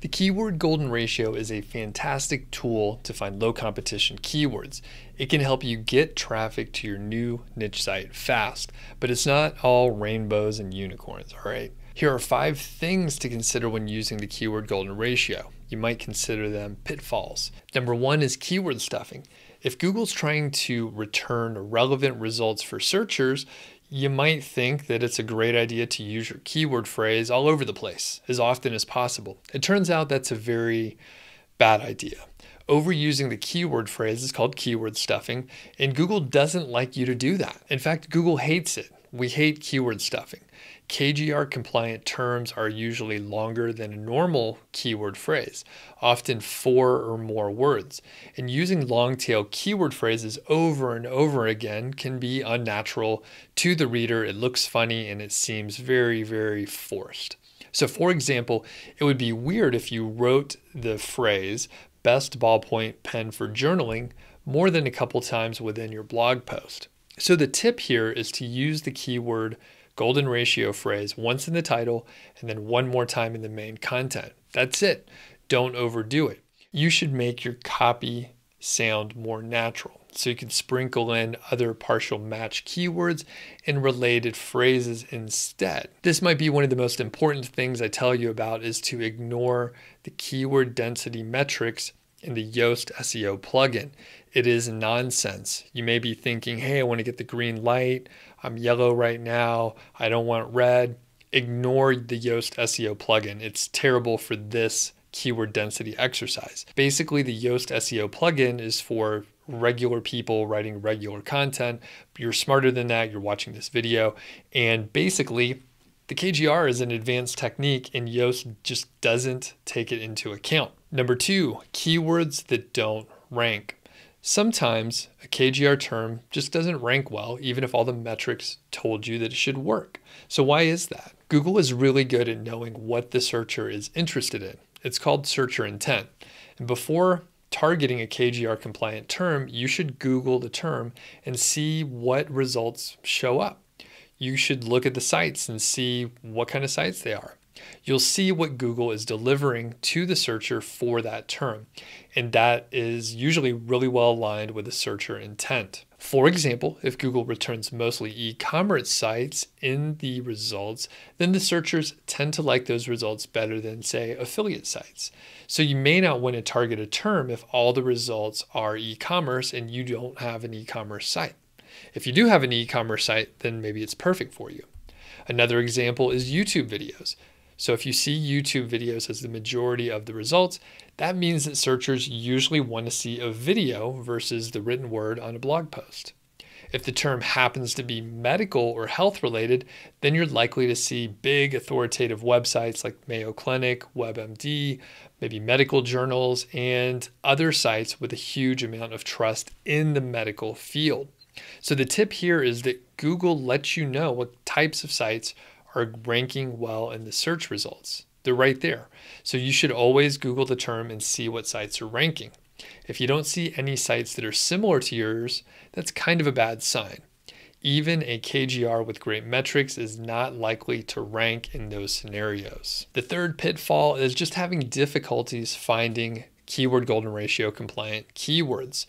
The keyword golden ratio is a fantastic tool to find low competition keywords. It can help you get traffic to your new niche site fast, but it's not all rainbows and unicorns, all right? Here are five things to consider when using the keyword golden ratio. You might consider them pitfalls. Number one is keyword stuffing. If Google's trying to return relevant results for searchers, you might think that it's a great idea to use your keyword phrase all over the place as often as possible. It turns out that's a very bad idea. Overusing the keyword phrase is called keyword stuffing, and Google doesn't like you to do that. In fact, Google hates it. We hate keyword stuffing. KGR compliant terms are usually longer than a normal keyword phrase, often four or more words. And using long tail keyword phrases over and over again can be unnatural to the reader. It looks funny and it seems very, very forced. So, for example, it would be weird if you wrote the phrase best ballpoint pen for journaling more than a couple times within your blog post. So, the tip here is to use the keyword golden ratio phrase once in the title and then one more time in the main content. That's it. Don't overdo it. You should make your copy sound more natural. So you can sprinkle in other partial match keywords and related phrases instead. This might be one of the most important things I tell you about is to ignore the keyword density metrics in the Yoast SEO plugin. It is nonsense. You may be thinking, hey, I want to get the green light. I'm yellow right now. I don't want red. Ignore the Yoast SEO plugin. It's terrible for this keyword density exercise. Basically, the Yoast SEO plugin is for regular people writing regular content. You're smarter than that. You're watching this video. And basically, the KGR is an advanced technique, and Yoast just doesn't take it into account. Number two, keywords that don't rank. Sometimes a KGR term just doesn't rank well, even if all the metrics told you that it should work. So, why is that? Google is really good at knowing what the searcher is interested in. It's called searcher intent. And before targeting a KGR compliant term, you should Google the term and see what results show up. You should look at the sites and see what kind of sites they are you'll see what Google is delivering to the searcher for that term. And that is usually really well aligned with the searcher intent. For example, if Google returns mostly e commerce sites in the results, then the searchers tend to like those results better than, say, affiliate sites. So you may not want to target a term if all the results are e commerce and you don't have an e commerce site. If you do have an e commerce site, then maybe it's perfect for you. Another example is YouTube videos. So if you see YouTube videos as the majority of the results, that means that searchers usually want to see a video versus the written word on a blog post. If the term happens to be medical or health related, then you're likely to see big authoritative websites like Mayo Clinic, WebMD, maybe medical journals, and other sites with a huge amount of trust in the medical field. So the tip here is that Google lets you know what types of sites are ranking well in the search results. They're right there. So you should always Google the term and see what sites are ranking. If you don't see any sites that are similar to yours, that's kind of a bad sign. Even a KGR with great metrics is not likely to rank in those scenarios. The third pitfall is just having difficulties finding keyword golden ratio compliant keywords.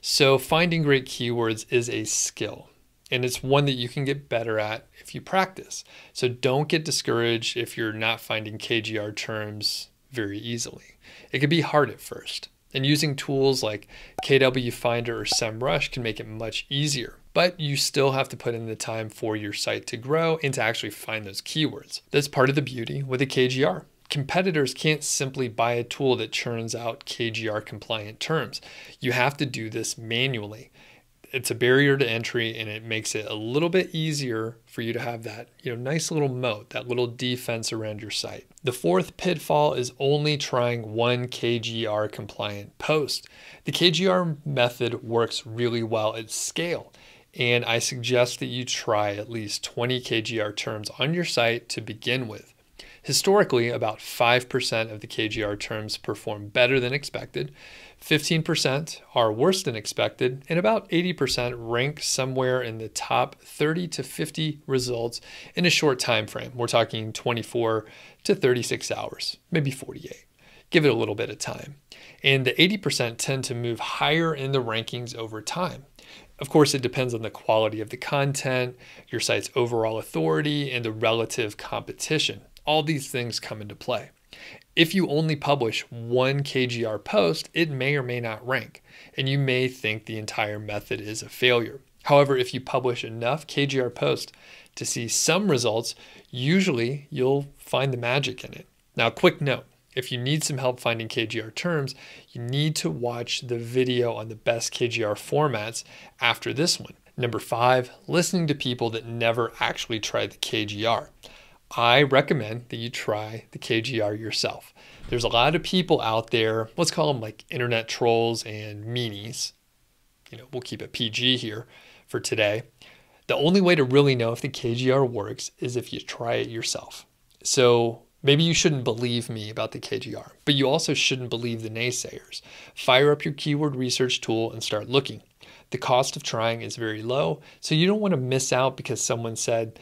So, finding great keywords is a skill and it's one that you can get better at if you practice. So don't get discouraged if you're not finding KGR terms very easily. It can be hard at first. And using tools like KW Finder or SEMrush can make it much easier. But you still have to put in the time for your site to grow and to actually find those keywords. That's part of the beauty with a KGR. Competitors can't simply buy a tool that churns out KGR compliant terms. You have to do this manually. It's a barrier to entry and it makes it a little bit easier for you to have that you know nice little moat that little defense around your site. The fourth pitfall is only trying one kgr compliant post. The kgr method works really well at scale and i suggest that you try at least 20 kgr terms on your site to begin with Historically, about 5% of the KGR terms perform better than expected, 15% are worse than expected, and about 80% rank somewhere in the top 30 to 50 results in a short time frame. We're talking 24 to 36 hours, maybe 48. give it a little bit of time. And the 80% tend to move higher in the rankings over time. Of course, it depends on the quality of the content, your site's overall authority, and the relative competition. All these things come into play. If you only publish one KGR post, it may or may not rank, and you may think the entire method is a failure. However, if you publish enough KGR posts to see some results, usually you'll find the magic in it. Now, quick note if you need some help finding KGR terms, you need to watch the video on the best KGR formats after this one. Number five, listening to people that never actually tried the KGR. I recommend that you try the KGR yourself. There's a lot of people out there, let's call them like internet trolls and meanies. You know, we'll keep it PG here for today. The only way to really know if the KGR works is if you try it yourself. So maybe you shouldn't believe me about the KGR, but you also shouldn't believe the naysayers. Fire up your keyword research tool and start looking. The cost of trying is very low, so you don't want to miss out because someone said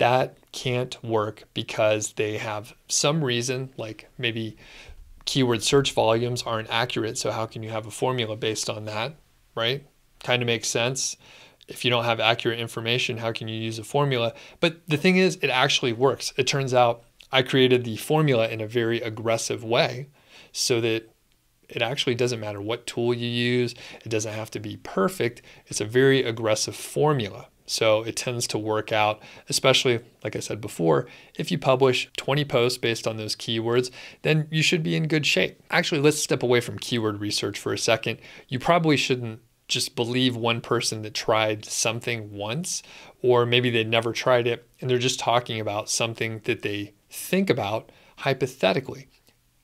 that can't work because they have some reason, like maybe keyword search volumes aren't accurate. So, how can you have a formula based on that, right? Kind of makes sense if you don't have accurate information, how can you use a formula? But the thing is, it actually works. It turns out I created the formula in a very aggressive way so that it actually doesn't matter what tool you use, it doesn't have to be perfect. It's a very aggressive formula. So it tends to work out, especially like I said before, if you publish 20 posts based on those keywords, then you should be in good shape. Actually, let's step away from keyword research for a second. You probably shouldn't just believe one person that tried something once, or maybe they never tried it and they're just talking about something that they think about hypothetically.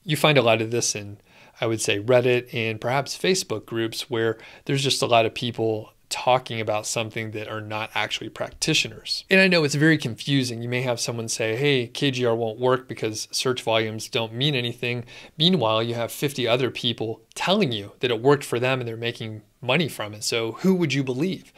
You find a lot of this in, I would say, Reddit and perhaps Facebook groups where there's just a lot of people talking about something that are not actually practitioners. And I know it's very confusing. You may have someone say, hey, KGR won't work because search volumes don't mean anything. Meanwhile, you have 50 other people telling you that it worked for them and they're making money from it. So who would you believe?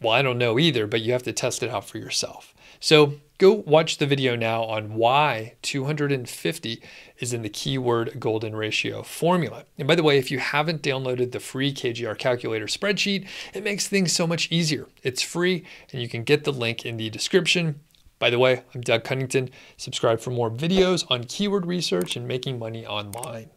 Well, I don't know either, but you have to test it out for yourself. So go watch the video now on why 250 is in the keyword golden ratio formula. And by the way, if you haven't downloaded the free KGR calculator spreadsheet, it makes things so much easier. It's free and you can get the link in the description. By the way, I'm Doug Cunnington. Subscribe for more videos on keyword research and making money online.